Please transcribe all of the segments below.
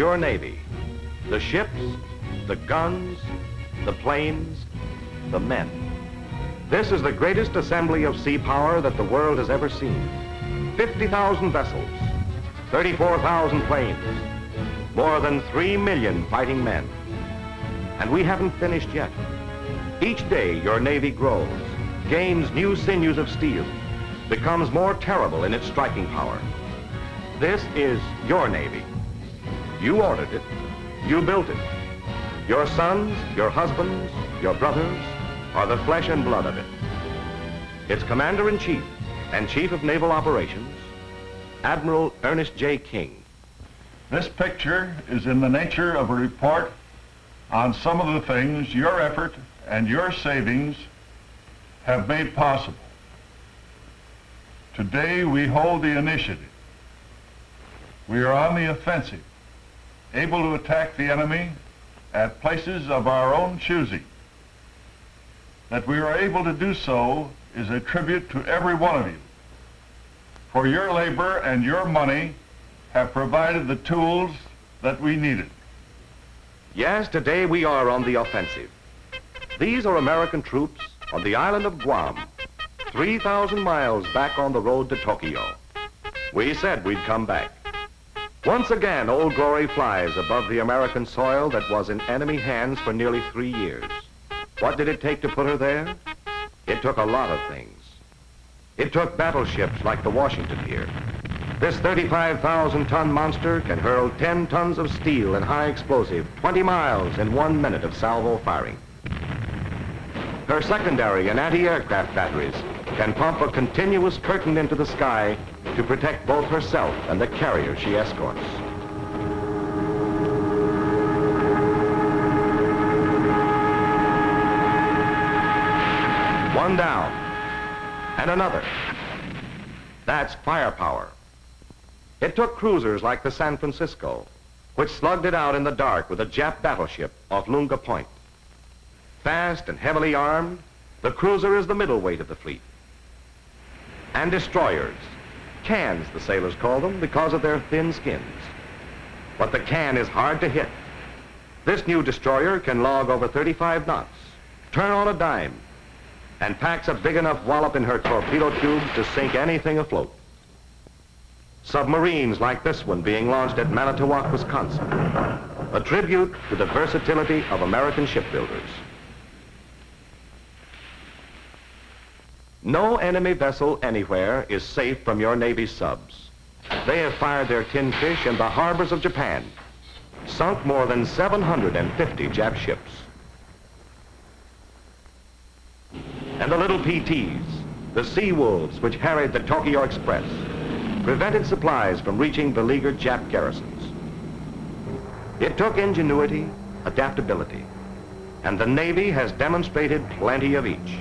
your Navy. The ships, the guns, the planes, the men. This is the greatest assembly of sea power that the world has ever seen. 50,000 vessels, 34,000 planes, more than 3 million fighting men. And we haven't finished yet. Each day your Navy grows, gains new sinews of steel, becomes more terrible in its striking power. This is your Navy. You ordered it. You built it. Your sons, your husbands, your brothers are the flesh and blood of it. Its Commander-in-Chief and Chief of Naval Operations, Admiral Ernest J. King. This picture is in the nature of a report on some of the things your effort and your savings have made possible. Today we hold the initiative. We are on the offensive, able to attack the enemy at places of our own choosing. That we are able to do so is a tribute to every one of you. For your labor and your money have provided the tools that we needed. Yes, today we are on the offensive. These are American troops on the island of Guam, 3,000 miles back on the road to Tokyo. We said we'd come back. Once again, Old Glory flies above the American soil that was in enemy hands for nearly three years. What did it take to put her there? It took a lot of things. It took battleships like the Washington here. This 35,000-ton monster can hurl 10 tons of steel and high explosive 20 miles in one minute of salvo firing. Her secondary and anti-aircraft batteries can pump a continuous curtain into the sky to protect both herself and the carrier she escorts. One down, and another. That's firepower. It took cruisers like the San Francisco, which slugged it out in the dark with a Jap battleship off Lunga Point. Fast and heavily armed, the cruiser is the middleweight of the fleet. And destroyers, cans the sailors call them because of their thin skins. But the can is hard to hit. This new destroyer can log over 35 knots, turn on a dime, and packs a big enough wallop in her torpedo tubes to sink anything afloat. Submarines like this one being launched at Manitowoc, Wisconsin. A tribute to the versatility of American shipbuilders. No enemy vessel anywhere is safe from your Navy subs. They have fired their tin fish in the harbors of Japan, sunk more than 750 Jap ships. And the little PTs, the sea wolves which harried the Tokyo Express, prevented supplies from reaching beleaguered Jap garrisons. It took ingenuity, adaptability, and the Navy has demonstrated plenty of each.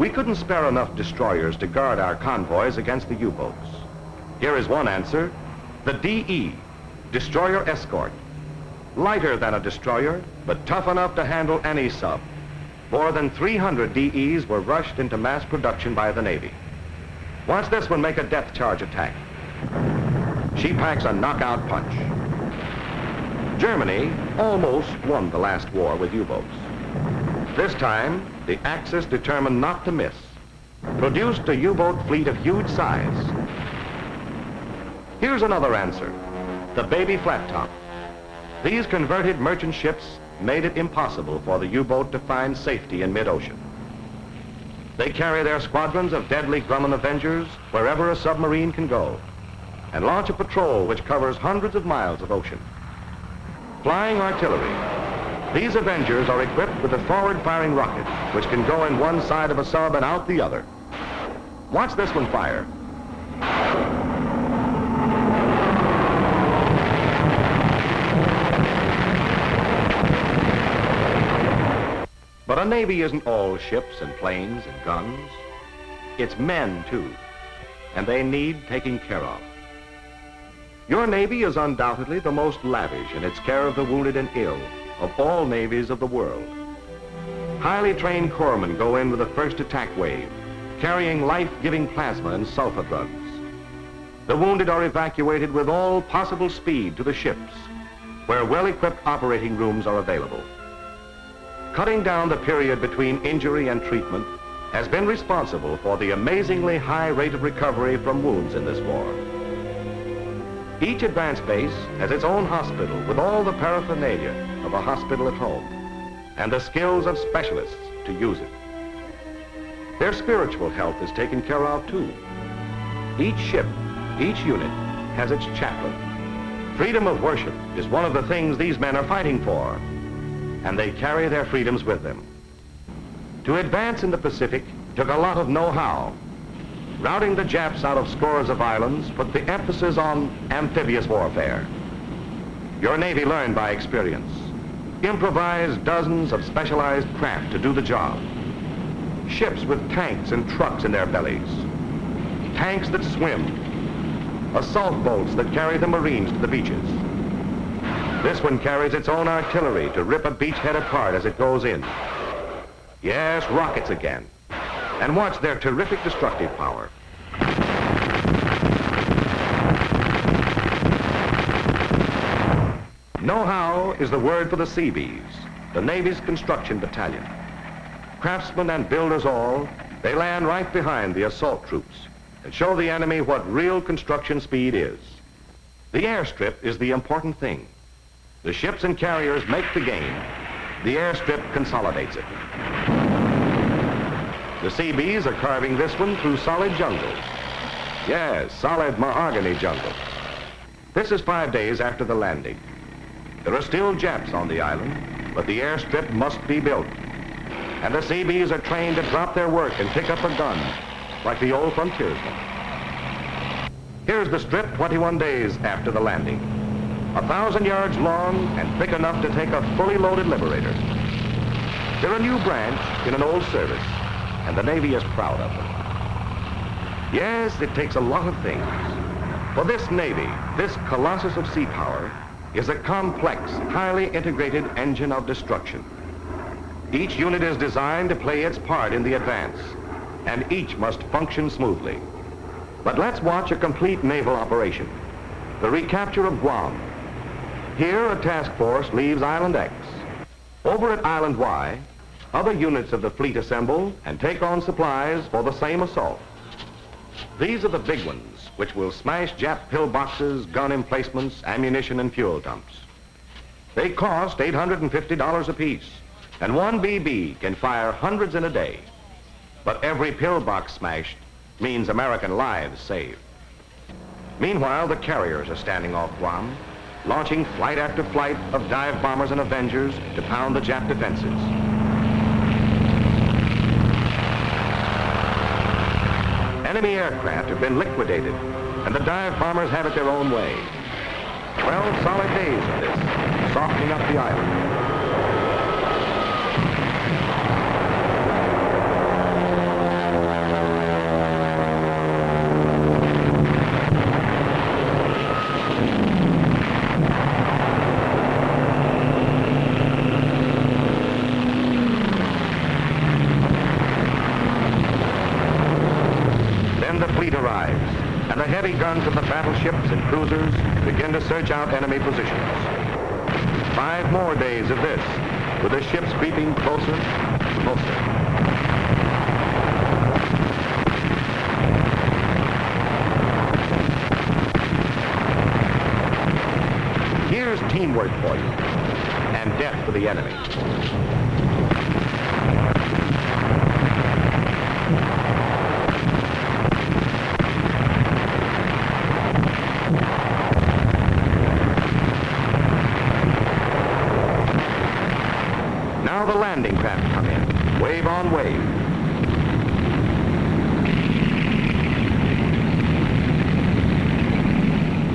We couldn't spare enough destroyers to guard our convoys against the U-boats. Here is one answer, the DE, Destroyer Escort. Lighter than a destroyer, but tough enough to handle any sub. More than 300 DEs were rushed into mass production by the Navy. Watch this one make a depth charge attack. She packs a knockout punch. Germany almost won the last war with U-boats. This time, the Axis determined not to miss, produced a U-boat fleet of huge size. Here's another answer, the baby flat top. These converted merchant ships made it impossible for the U-boat to find safety in mid-ocean. They carry their squadrons of deadly Grumman Avengers wherever a submarine can go and launch a patrol which covers hundreds of miles of ocean. Flying artillery. These Avengers are equipped with a forward-firing rocket which can go in one side of a sub and out the other. Watch this one fire. But a Navy isn't all ships and planes and guns. It's men, too, and they need taking care of. Your Navy is undoubtedly the most lavish in its care of the wounded and ill of all navies of the world. Highly trained corpsmen go in with the first attack wave, carrying life-giving plasma and sulfa drugs. The wounded are evacuated with all possible speed to the ships, where well-equipped operating rooms are available. Cutting down the period between injury and treatment has been responsible for the amazingly high rate of recovery from wounds in this war. Each advance base has its own hospital with all the paraphernalia of a hospital at home and the skills of specialists to use it. Their spiritual health is taken care of too. Each ship, each unit has its chaplain. Freedom of worship is one of the things these men are fighting for, and they carry their freedoms with them. To advance in the Pacific took a lot of know-how. Routing the Japs out of scores of islands put the emphasis on amphibious warfare. Your Navy learned by experience. Improvised dozens of specialized craft to do the job. Ships with tanks and trucks in their bellies. Tanks that swim. Assault boats that carry the Marines to the beaches. This one carries its own artillery to rip a beachhead apart as it goes in. Yes, rockets again. And watch their terrific destructive power. Know-how is the word for the Seabees, the Navy's construction battalion. Craftsmen and builders all, they land right behind the assault troops and show the enemy what real construction speed is. The airstrip is the important thing. The ships and carriers make the gain. The airstrip consolidates it. The Seabees are carving this one through solid jungle. Yes, solid mahogany jungle. This is five days after the landing. There are still Japs on the island, but the airstrip must be built. And the Seabees are trained to drop their work and pick up a gun, like the old frontiersmen. Here's the strip 21 days after the landing. A thousand yards long and thick enough to take a fully loaded Liberator. They're a new branch in an old service, and the Navy is proud of them. Yes, it takes a lot of things. For this Navy, this colossus of sea power, is a complex, highly integrated engine of destruction. Each unit is designed to play its part in the advance, and each must function smoothly. But let's watch a complete naval operation, the recapture of Guam. Here, a task force leaves Island X. Over at Island Y, other units of the fleet assemble and take on supplies for the same assault. These are the big ones, which will smash Jap pillboxes, gun emplacements, ammunition, and fuel dumps. They cost $850 apiece, and one BB can fire hundreds in a day. But every pillbox smashed means American lives saved. Meanwhile, the carriers are standing off Guam, launching flight after flight of dive bombers and Avengers to pound the Jap defenses. Enemy aircraft have been liquidated, and the dive bombers have it their own way. Twelve solid days of this, softening up the island. Guns of the battleships and cruisers begin to search out enemy positions. Five more days of this, with the ships creeping closer, closer. Here's teamwork for you, and death for the enemy. Landing craft come in, wave on wave.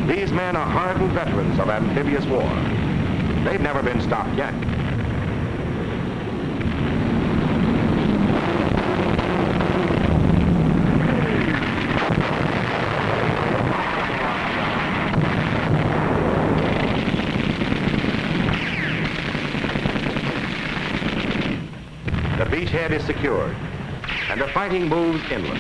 These men are hardened veterans of amphibious war. They've never been stopped yet. beachhead is secured, and the fighting moves inland.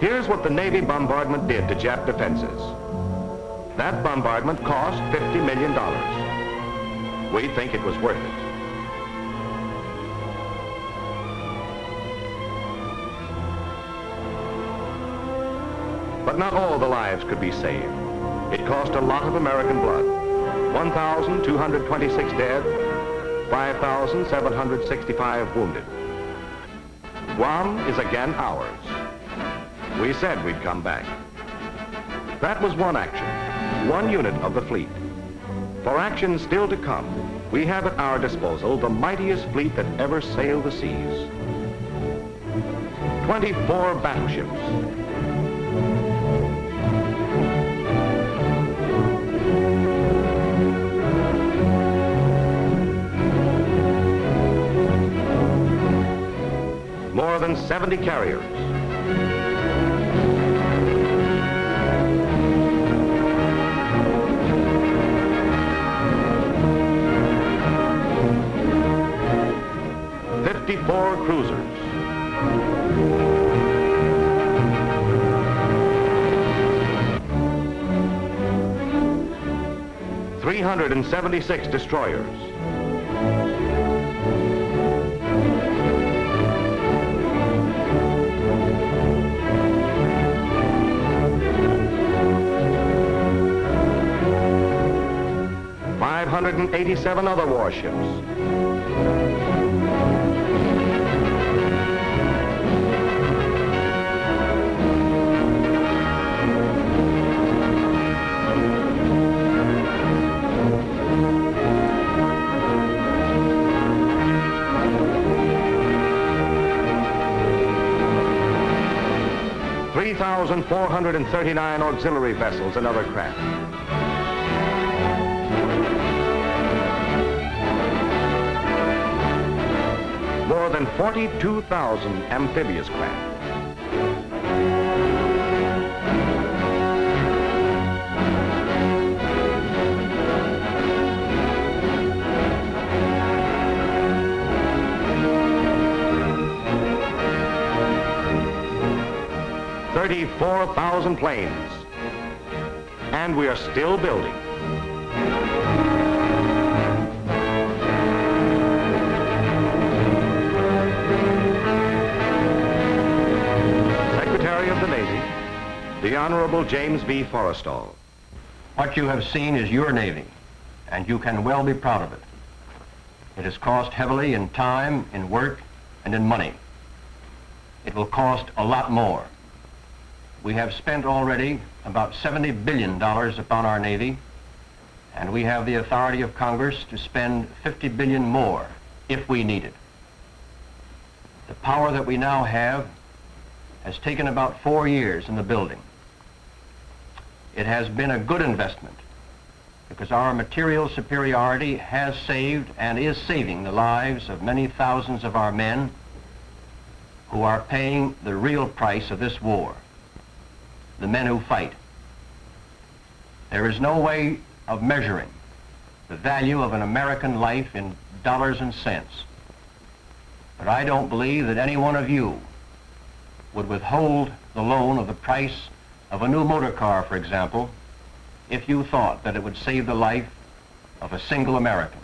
Here's what the Navy bombardment did to Jap defenses. That bombardment cost $50 million. We think it was worth it. Not all the lives could be saved. It cost a lot of American blood. 1,226 dead, 5,765 wounded. Guam is again ours. We said we'd come back. That was one action, one unit of the fleet. For action still to come, we have at our disposal the mightiest fleet that ever sailed the seas. 24 battleships, than 70 carriers. Fifty-four cruisers. Three hundred and seventy-six destroyers. 587 other warships. Three thousand four hundred and thirty-nine auxiliary vessels and other craft. More than 42,000 amphibious craft. Thirty-four thousand planes. And we are still building. The Honorable James V. Forrestal. What you have seen is your Navy, and you can well be proud of it. It has cost heavily in time, in work, and in money. It will cost a lot more. We have spent already about $70 billion upon our Navy, and we have the authority of Congress to spend 50 billion more if we need it. The power that we now have has taken about four years in the building. It has been a good investment because our material superiority has saved and is saving the lives of many thousands of our men who are paying the real price of this war, the men who fight. There is no way of measuring the value of an American life in dollars and cents. But I don't believe that any one of you would withhold the loan of the price of a new motor car, for example, if you thought that it would save the life of a single American.